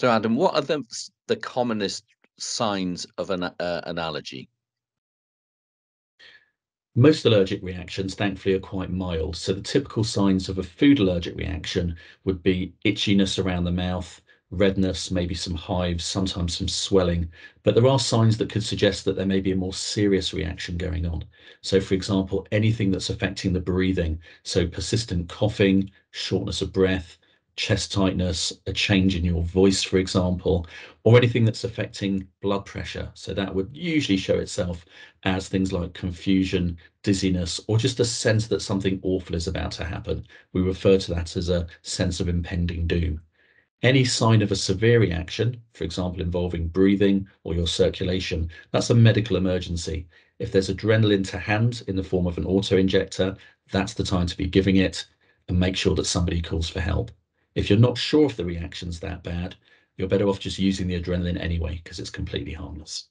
So, Adam, what are the the commonest signs of an uh, an allergy? Most allergic reactions, thankfully, are quite mild. So the typical signs of a food allergic reaction would be itchiness around the mouth, redness, maybe some hives, sometimes some swelling. But there are signs that could suggest that there may be a more serious reaction going on. So, for example, anything that's affecting the breathing, so persistent coughing, shortness of breath, chest tightness, a change in your voice, for example, or anything that's affecting blood pressure. So that would usually show itself as things like confusion, dizziness, or just a sense that something awful is about to happen. We refer to that as a sense of impending doom. Any sign of a severe reaction, for example, involving breathing or your circulation, that's a medical emergency. If there's adrenaline to hand in the form of an auto injector, that's the time to be giving it and make sure that somebody calls for help. If you're not sure if the reaction's that bad, you're better off just using the adrenaline anyway because it's completely harmless.